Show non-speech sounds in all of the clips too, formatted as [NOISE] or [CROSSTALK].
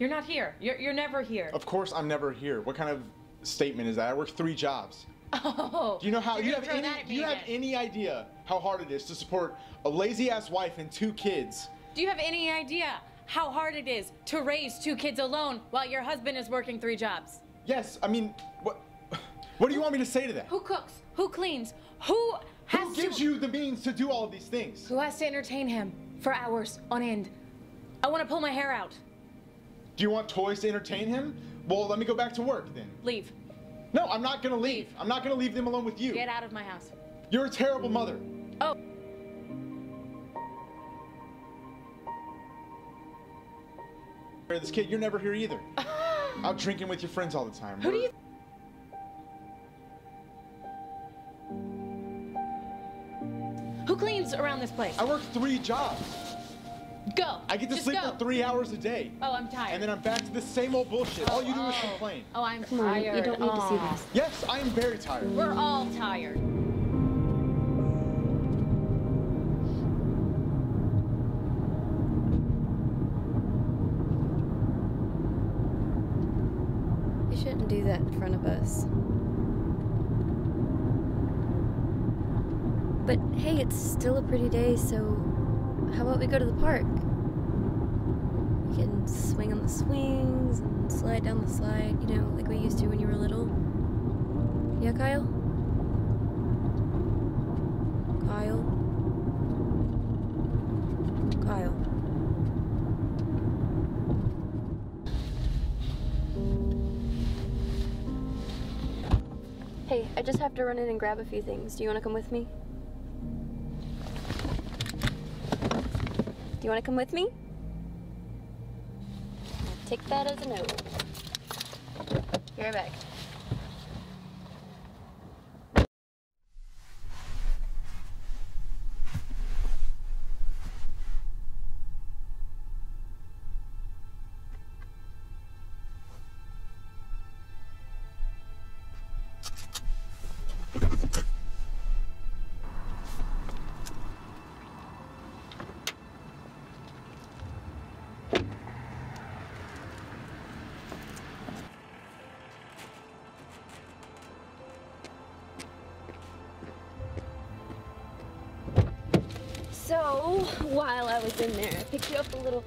You're not here. You're, you're never here. Of course, I'm never here. What kind of statement is that? I work three jobs. [LAUGHS] Oh. Do you know how? You have any? Do you have any idea how hard it is to support a lazy ass wife and two kids? Do you have any idea how hard it is to raise two kids alone while your husband is working three jobs? Yes. I mean, what? What do you want me to say to that? Who cooks? Who cleans? Who has Who gives to you the means to do all of these things? Who has to entertain him for hours on end? I want to pull my hair out. Do you want toys to entertain him? Well, let me go back to work then. Leave. No, I'm not gonna leave. I'm not gonna leave them alone with you. Get out of my house. You're a terrible mother. Oh. This kid, you're never here either. [LAUGHS] Out drinking with your friends all the time. Who do you Who cleans around this place? I work three jobs. Go. I get to Just sleep go. for three hours a day. Oh, I'm tired. And then I'm back to the same old bullshit. all you do is oh. complain. Oh, I'm Come on, tired. you don't need to see this. Yes, I am very tired. We're all tired. You shouldn't do that in front of us. But hey, it's still a pretty day, so how about we go to the park? We can swing on the swings and slide down the slide, you know, like we used to when you were little. Yeah, Kyle? Kyle? Kyle. Hey, I just have to run in and grab a few things. Do you want to come with me? Do you want to come with me? Take that as a no. Be right back. So while I was in there, I picked you up a little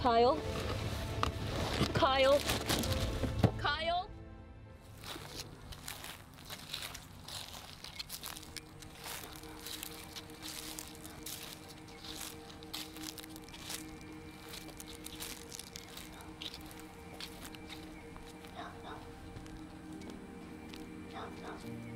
Kyle. Kyle. Kyle. No, no. No, no.